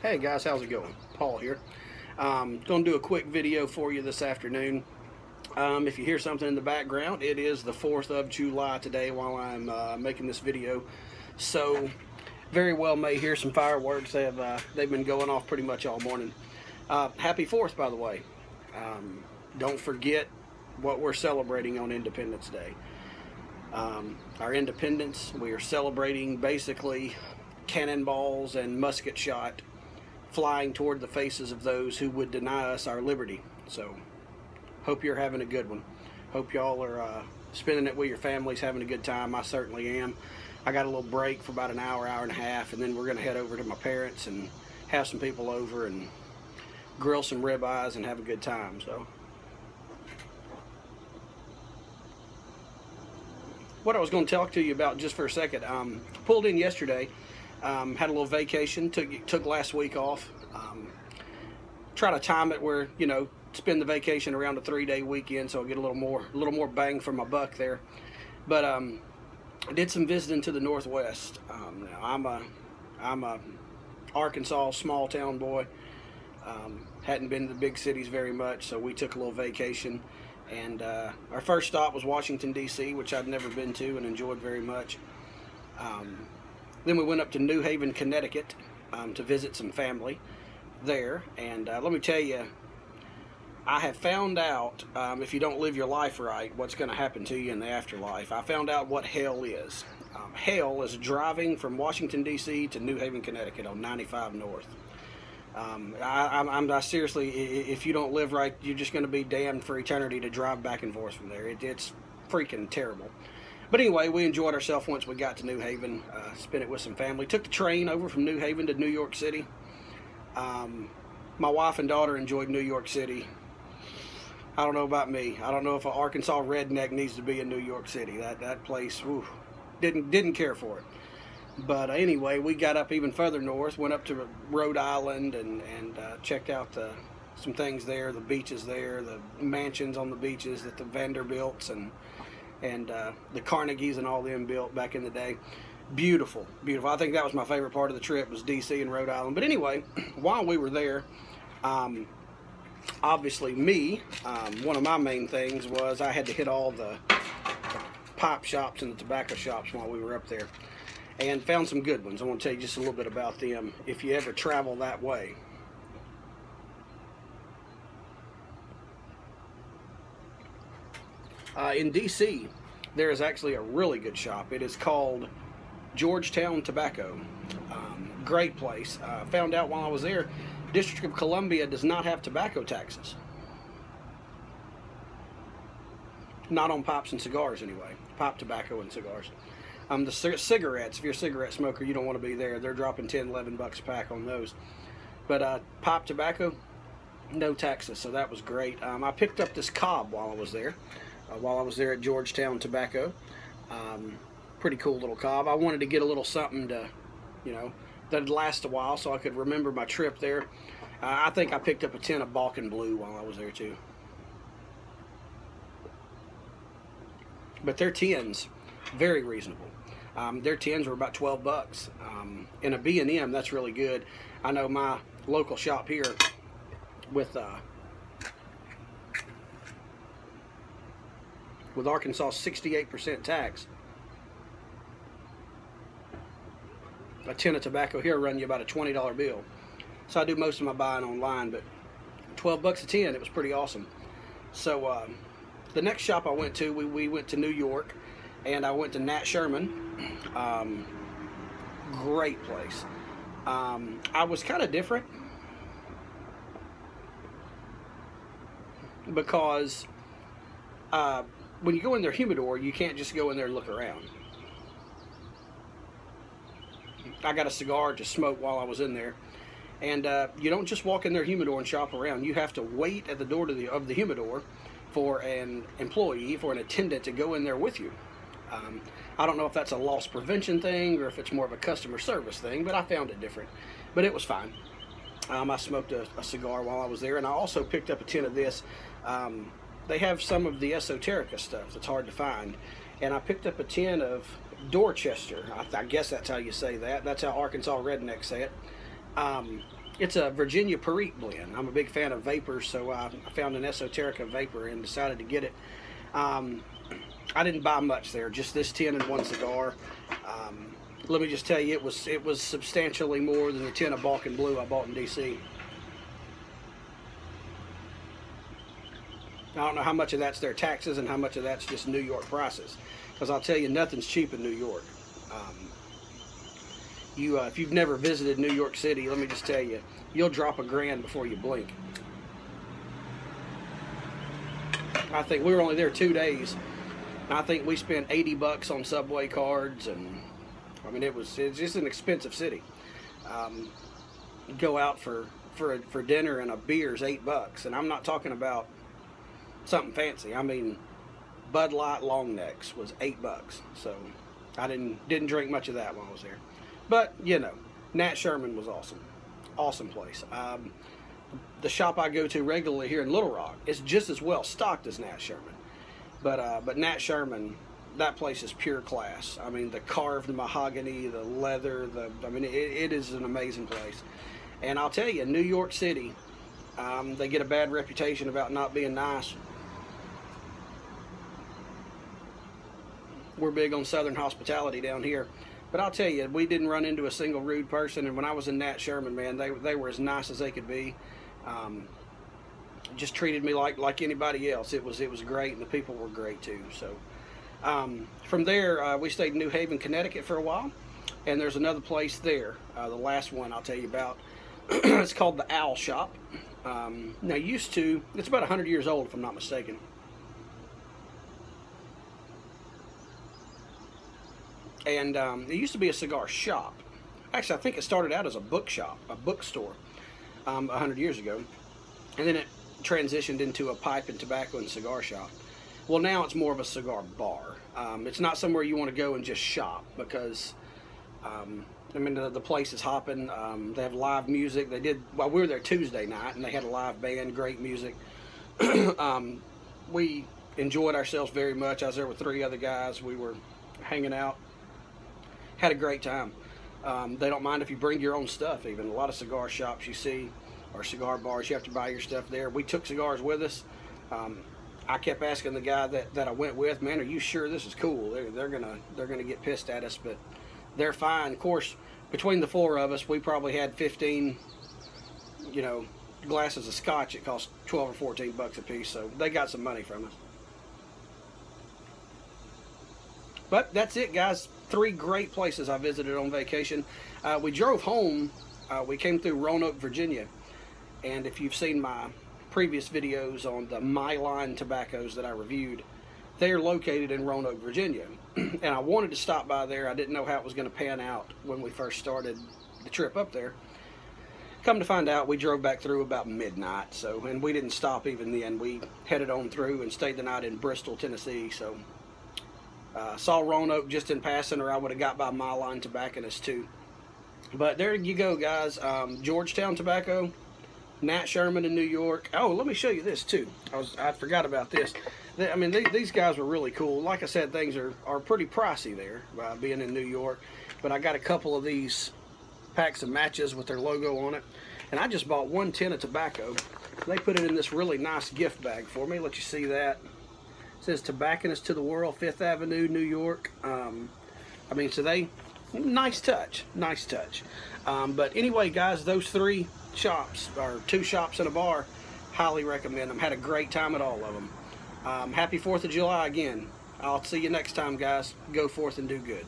Hey guys, how's it going? Paul here. Um, going to do a quick video for you this afternoon. Um, if you hear something in the background, it is the 4th of July today while I'm uh, making this video. So, very well may hear some fireworks. They have, uh, they've been going off pretty much all morning. Uh, happy 4th, by the way. Um, don't forget what we're celebrating on Independence Day. Um, our independence, we are celebrating basically cannonballs and musket shot flying toward the faces of those who would deny us our liberty. So, hope you're having a good one. Hope y'all are uh, spending it with your families, having a good time. I certainly am. I got a little break for about an hour, hour and a half, and then we're going to head over to my parents and have some people over and grill some ribeyes and have a good time. So, what I was going to talk to you about just for a second. Um, pulled in yesterday um, had a little vacation. Took took last week off. Um, try to time it where you know spend the vacation around a three day weekend, so I get a little more a little more bang for my buck there. But um, I did some visiting to the Northwest. Um, now I'm a I'm a Arkansas small town boy. Um, hadn't been to the big cities very much, so we took a little vacation. And uh, our first stop was Washington D.C., which I'd never been to and enjoyed very much. Um, then we went up to New Haven, Connecticut um, to visit some family there. And uh, let me tell you, I have found out um, if you don't live your life right, what's going to happen to you in the afterlife. I found out what hell is. Um, hell is driving from Washington, D.C. to New Haven, Connecticut on 95 North. Um, I, I'm, I seriously, if you don't live right, you're just going to be damned for eternity to drive back and forth from there. It, it's freaking terrible. But anyway, we enjoyed ourselves once we got to New Haven. Uh, spent it with some family. Took the train over from New Haven to New York City. Um, my wife and daughter enjoyed New York City. I don't know about me. I don't know if an Arkansas redneck needs to be in New York City. That that place, whew, didn't didn't care for it. But uh, anyway, we got up even further north, went up to Rhode Island and and uh, checked out the, some things there, the beaches there, the mansions on the beaches that the Vanderbilts and and uh, the Carnegies and all them built back in the day. Beautiful, beautiful. I think that was my favorite part of the trip was D.C. and Rhode Island. But anyway, while we were there, um, obviously me, um, one of my main things was I had to hit all the, pipe shops and the tobacco shops while we were up there and found some good ones. I want to tell you just a little bit about them if you ever travel that way. Uh, in DC, there is actually a really good shop. It is called Georgetown Tobacco. Um, great place. Uh, found out while I was there, District of Columbia does not have tobacco taxes. Not on pipes and cigars, anyway. Pipe tobacco and cigars. Um, the cigarettes, if you're a cigarette smoker, you don't want to be there. They're dropping 10, 11 bucks a pack on those. But uh, pipe tobacco, no taxes, so that was great. Um, I picked up this cob while I was there while I was there at Georgetown Tobacco. Um, pretty cool little cob. I wanted to get a little something to, you know, that'd last a while so I could remember my trip there. Uh, I think I picked up a tin of Balkan Blue while I was there too. But their tins, very reasonable. Um, their tins were about 12 bucks. Um, in a B&M, that's really good. I know my local shop here with uh, with Arkansas 68% tax. A tin of tobacco here run you about a $20 bill. So I do most of my buying online, but 12 bucks a tin, it was pretty awesome. So um, the next shop I went to, we, we went to New York, and I went to Nat Sherman. Um, great place. Um, I was kind of different because uh, when you go in their humidor, you can't just go in there and look around. I got a cigar to smoke while I was in there. And uh, you don't just walk in their humidor and shop around. You have to wait at the door to the, of the humidor for an employee, for an attendant to go in there with you. Um, I don't know if that's a loss prevention thing or if it's more of a customer service thing, but I found it different. But it was fine. Um, I smoked a, a, cigar while I was there, and I also picked up a tin of this. Um, they have some of the esoterica stuff that's hard to find. And I picked up a tin of Dorchester. I, I guess that's how you say that. That's how Arkansas rednecks say it. Um, it's a Virginia Perique blend. I'm a big fan of vapors, so I, I found an Esoterica vapor and decided to get it. Um, I didn't buy much there, just this tin and one cigar. Um, let me just tell you, it was it was substantially more than the tin of Balkan Blue I bought in DC. I don't know how much of that's their taxes and how much of that's just New York prices. Because I'll tell you, nothing's cheap in New York. Um, you, uh, if you've never visited New York City, let me just tell you, you'll drop a grand before you blink. I think we were only there two days. I think we spent 80 bucks on subway cards, and I mean it was it's just an expensive city. Um, go out for for for dinner and a beer is eight bucks, and I'm not talking about something fancy. I mean, Bud Light long necks was eight bucks, so I didn't didn't drink much of that while I was there. But you know, Nat Sherman was awesome, awesome place. Um, the shop I go to regularly here in Little Rock is just as well stocked as Nat Sherman, but uh, but Nat Sherman, that place is pure class. I mean, the carved mahogany, the leather, the I mean, it, it is an amazing place. And I'll tell you, New York City, um, they get a bad reputation about not being nice. We're big on Southern hospitality down here. But I'll tell you, we didn't run into a single rude person. And when I was in Nat Sherman, man, they, they were as nice as they could be. Um, just treated me like like anybody else. It was it was great, and the people were great too. So um, from there, uh, we stayed in New Haven, Connecticut for a while, and there's another place there. Uh, the last one I'll tell you about. it's called the Owl Shop. Um, now, used to it's about 100 years old, if I'm not mistaken. And um, it used to be a cigar shop. Actually, I think it started out as a bookshop, a bookstore, um, 100 years ago, and then it transitioned into a pipe and tobacco and cigar shop. Well, now it's more of a cigar bar. Um, it's not somewhere you want to go and just shop because, um, I mean, the, the, place is hopping. Um, they have live music. They did, well, we were there Tuesday night and they had a live band, great music. Um, we enjoyed ourselves very much. I was there with three other guys. We were hanging out had a great time. Um, they don't mind if you bring your own stuff. Even a lot of cigar shops you see or cigar bars, you have to buy your stuff there. We took cigars with us. Um, I kept asking the guy that, that I went with, man, are you sure this is cool? They're, they're gonna they're gonna get pissed at us, but they're fine. Of course, between the four of us, we probably had 15, you know, glasses of scotch. It cost 12 or 14 bucks a piece, so they got some money from us. But that's it, guys. Three great places I visited on vacation. Uh, we drove home. Uh, we came through Roanoke, Virginia. And if you've seen my previous videos on the Milan tobaccos that I reviewed, they're located in Roanoke, Virginia. and I wanted to stop by there. I didn't know how it was going to pan out when we first started the trip up there. Come to find out, we drove back through about midnight. So, and we didn't stop even then. We headed on through and stayed the night in Bristol, Tennessee. So uh, saw Roanoke just in passing, or I would have got by Milan tobacconist too. But there you go, guys. Um, Georgetown Tobacco, Nat Sherman in New York. Oh, let me show you this too. I was I forgot about this. They, I mean, they, these guys were really cool. Like I said, things are, are pretty pricey there, uh, being in New York. But I got a couple of these packs of matches with their logo on it. And I just bought one tin of tobacco. They put it in this really nice gift bag for me. Let you see that says Tobacconist to the World, Fifth Avenue, New York. Um, I mean, so they, nice touch, nice touch. Um, but anyway, guys, those three shops, or two shops and a bar, highly recommend them. Had a great time at all of them. Um, happy 4th of July again. I'll see you next time, guys. Go forth and do good.